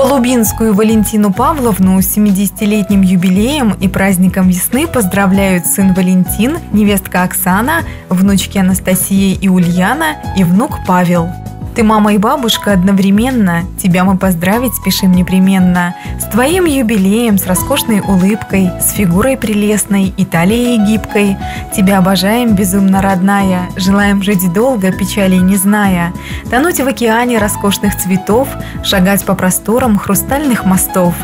Полубинскую Валентину Павловну с 70-летним юбилеем и праздником весны поздравляют сын Валентин, невестка Оксана, внучки Анастасия и Ульяна и внук Павел. Ты мама и бабушка одновременно, тебя мы поздравить спешим непременно. С твоим юбилеем, с роскошной улыбкой, с фигурой прелестной и талией гибкой. Тебя обожаем, безумно родная, желаем жить долго, печали не зная. Тонуть в океане роскошных цветов, шагать по просторам хрустальных мостов.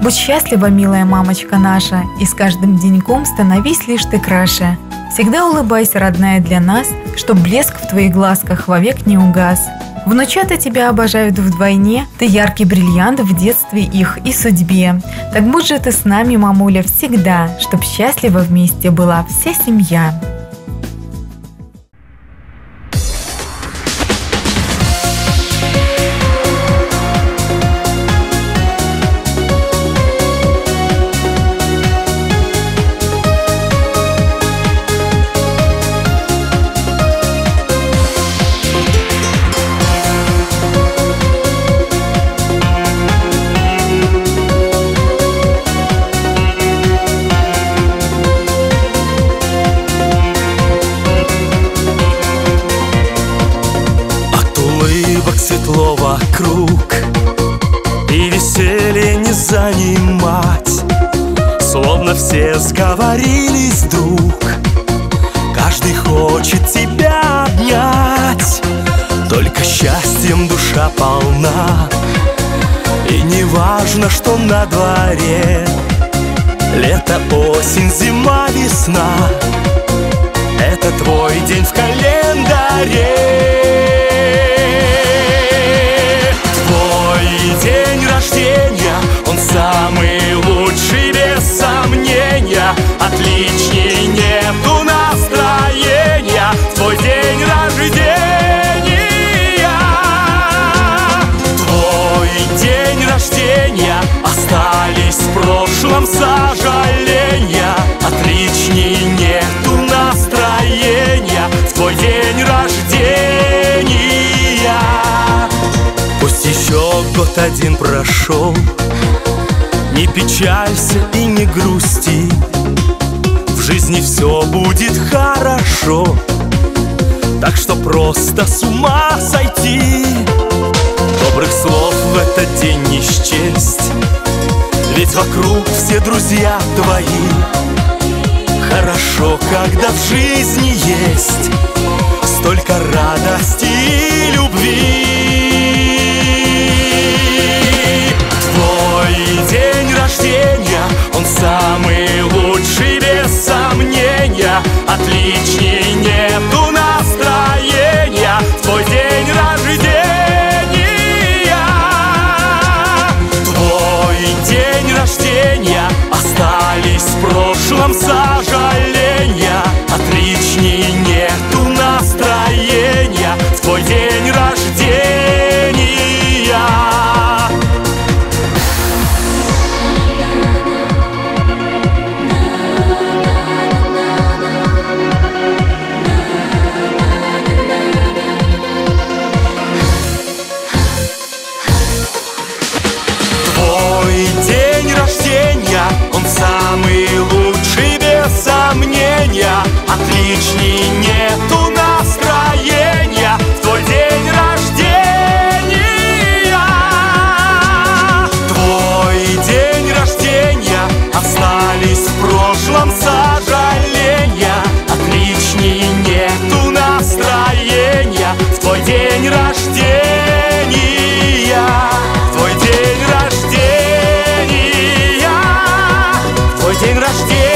Будь счастлива, милая мамочка наша, и с каждым деньком становись лишь ты краше. Всегда улыбайся, родная, для нас, чтоб блеск в твоих глазках вовек не угас. Внучата тебя обожают вдвойне, ты яркий бриллиант в детстве их и судьбе. Так будь же ты с нами, мамуля, всегда, чтоб счастлива вместе была вся семья. Все сговорились вдруг. Каждый хочет тебя обнять. Только счастьем душа полна. И не важно, что на дворе. Лето, осень, зима, весна. Это твой день в календаре один прошел. Не печалься и не грусти. В жизни все будет хорошо. Так что просто с ума сойти. Добрых слов в этот день не счесть. Ведь вокруг все друзья твои. Хорошо, когда в жизни есть Столько радости и любви сожаления. Отличней нету настроения Твой день рождения отличней нету настроения В твой день рождения. Твой день рождения Остались в прошлом сожаления. Отличней нету настроения В твой день рождения. Твой день рождения. Твой день рождения